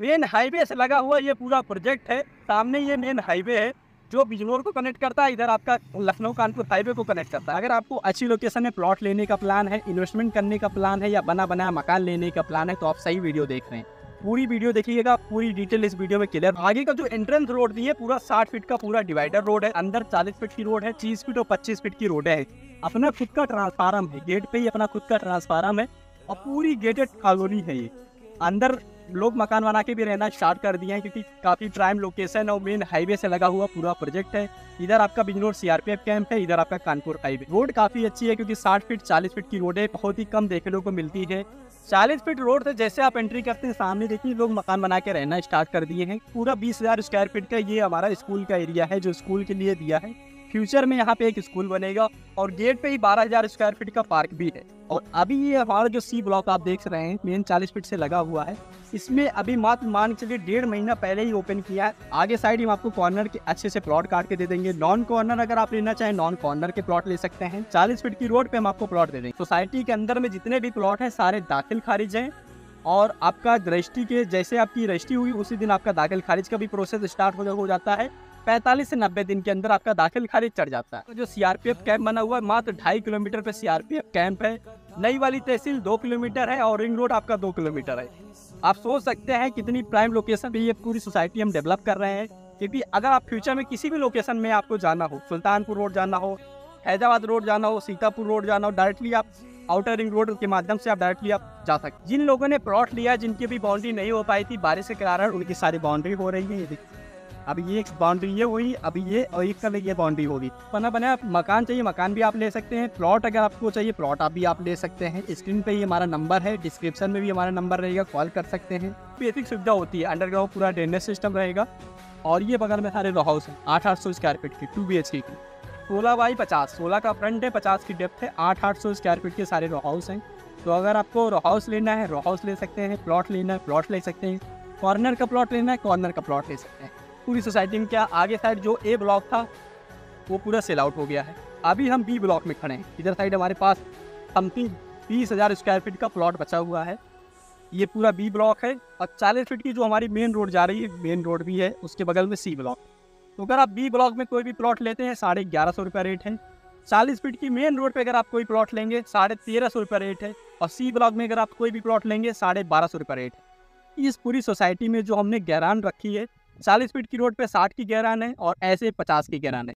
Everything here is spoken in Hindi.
मेन हाईवे से लगा हुआ ये पूरा प्रोजेक्ट है। सामने ये मेन हाईवे है, जो बिजनौर को कनेक्ट करता है। इधर आपका लखनऊ कानपुर हाईवे को कनेक्ट करता है। अगर आपको अच्छी लोकेशन में प्लॉट लेने का प्लान है, इन्वेस्टमेंट करने का प्लान है, या बना बनाया मकान लेने का प्लान है तो आप सही वीडियो देख रहे हैं। पूरी वीडियो देखिएगा, पूरी डिटेल इस वीडियो में क्लियर। आगे का जो एंट्रेंस रोड दी है, पूरा साठ फीट का पूरा डिवाइडर रोड है। अंदर चालीस फीट की रोड है, तीस फीट और पच्चीस फीट की रोड है। अपना खुद का ट्रांसफार्म है। गेट पे ही अपना खुद का ट्रांसफार्म है। और पूरी गेटेड कॉलोनी है ये। अंदर लोग मकान बना के भी रहना स्टार्ट कर दिए हैं क्योंकि काफ़ी प्राइम लोकेशन और मेन हाईवे से लगा हुआ पूरा प्रोजेक्ट है। इधर आपका बिजनौर सीआरपीएफ कैंप है, इधर आपका कानपुर हाईवे रोड काफ़ी अच्छी है क्योंकि 60 फीट 40 फीट की रोड है, बहुत ही कम देखने को मिलती है। 40 फीट रोड से जैसे आप एंट्री करते हैं, सामने देखिए लोग मकान बना के रहना स्टार्ट कर दिए हैं। पूरा बीस हज़ार स्क्वायर फीट का ये हमारा स्कूल का एरिया है, जो स्कूल के लिए दिया है। फ्यूचर में यहाँ पे एक स्कूल बनेगा और गेट पे ही बारह हज़ार स्क्वायर फीट का पार्क भी है। और अभी ये हमारा जो सी ब्लॉक आप देख रहे हैं मेन चालीस फीट से लगा हुआ है, इसमें अभी मात्र मान के चलिए डेढ़ महीना पहले ही ओपन किया है। आगे साइड हम आपको कॉर्नर के अच्छे से प्लॉट काट के दे देंगे। नॉन कॉर्नर अगर आप लेना चाहें नॉन कॉर्नर के प्लॉट ले सकते हैं। चालीस फीट की रोड पे हम आपको प्लॉट दे देंगे। सोसाइटी के अंदर में जितने भी प्लॉट है, सारे दाखिल खारिज हैं। और आपका रजिस्ट्री के, जैसे आपकी रजिस्ट्री हुई, उसी दिन आपका दाखिल खारिज का भी प्रोसेस स्टार्ट हो जाता है। पैंतालीस से नब्बे दिन के अंदर आपका दाखिल खारिज चढ़ जाता है। तो जो सीआरपीएफ कैंप बना हुआ है, मात्र ढाई किलोमीटर पे सीआरपीएफ कैंप है। नई वाली तहसील दो किलोमीटर है और रिंग रोड आपका दो किलोमीटर है। आप सोच सकते हैं कितनी प्राइम लोकेशन पे ये पूरी सोसाइटी हम डेवलप कर रहे हैं। क्योंकि अगर आप फ्यूचर में किसी भी लोकेशन में आपको जाना हो, सुल्तानपुर रोड जाना हो, हैदराबाद रोड जाना हो, सीतापुर रोड जाना हो डायरेक्टली आप आउटर रिंग रोड के माध्यम से आप डायरेक्टली आप जा सकते जिन लोगों ने प्लॉट लिया जिनकी भी बाउंड्री नहीं हो पाई थी, बारिश के कारण उनकी सारी बाउंड्री हो रही है। अभी ये एक बाउंड्री ये हुई अभी ये और एक कल ये बाउंड्री होगी। बना बना मकान चाहिए, मकान भी आप ले सकते हैं। प्लॉट अगर आपको चाहिए प्लॉट आप भी आप ले सकते हैं। स्क्रीन पे ही हमारा नंबर है डिस्क्रिप्शन में भी हमारा नंबर रहेगा कॉल कर सकते हैं। बेसिक सुविधा होती है अंडरग्राउंड पूरा ड्रेनेज सिस्टम रहेगा। और ये बगल में सारे रो हाउस है, आठ आठ सौ स्क्वायर फीट की टू बी एच की। सोलह बाई पचास, सोलह का फ्रंट है, पचास की डेप्थ है, आठ आठ सौ स्क्वायर फीट के सारे रो हाउस हैं। तो अगर आपको रो हाउस लेना है रो हाउस ले सकते हैं प्लॉट लेना है प्लॉट ले सकते हैं। कॉर्नर का प्लॉट लेना है कॉर्नर का प्लॉट ले सकते हैं। पूरी सोसाइटी में क्या आगे साइड जो ए ब्लॉक था, वो पूरा सेल आउट हो गया है। अभी हम बी ब्लॉक में खड़े हैं। इधर साइड हमारे पास समथिंग बीस हज़ार स्क्वायर फीट का प्लॉट बचा हुआ है। ये पूरा बी ब्लॉक है और चालीस फीट की जो हमारी मेन रोड जा रही है, मेन रोड भी है, उसके बगल में सी ब्लॉक। तो अगर आप बी ब्लॉक में कोई भी प्लॉट लेते हैं, साढ़े ग्यारह सौ रुपये रेट है। चालीस फीट की मेन रोड पे अगर आप कोई प्लॉट लेंगे, साढ़े तेरह सौ रुपये रेट है। और सी ब्लॉक में अगर आप कोई भी प्लॉट लेंगे, साढ़े बारह सौ रुपये रेट है। इस पूरी सोसाइटी में जो हमने गैरान रखी है चालीस फीट की रोड पे साठ की गहरान है और ऐसे पचास की गैरान है।